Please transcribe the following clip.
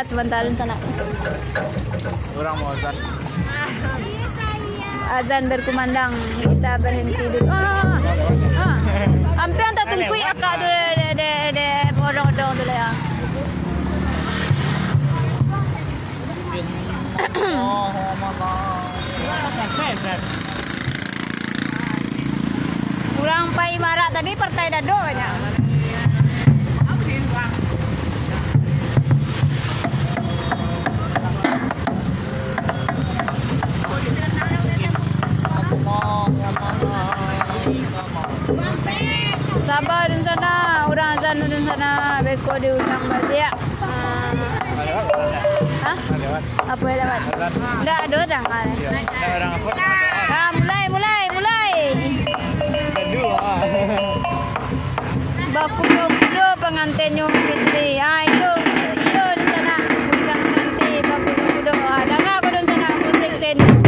istirahat sebentar di sana. Orang mau azan. Azan berkumandang, kita berhenti dulu. Ah, ah. Hampir tak tungkui akak tu de de de tu lah ya. Kurang pai marak tadi partai dado banyak. sabar di sana. Orang azan di sana. Beko di ulang balik. Ya? Ha? Apa yang lewat? Enggak ada orang. Kan? Tak ada orang apa? Ha, mulai, mulai, mulai. Kedua. Ah. Baku dulu pengantin yang fitri. Ha, itu. Itu di sana. Bukan nanti. Baku dulu. ada dah kau di sana. Musik sini.